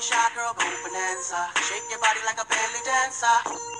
Shot girl, boom bonanza. Shake your body like a belly dancer.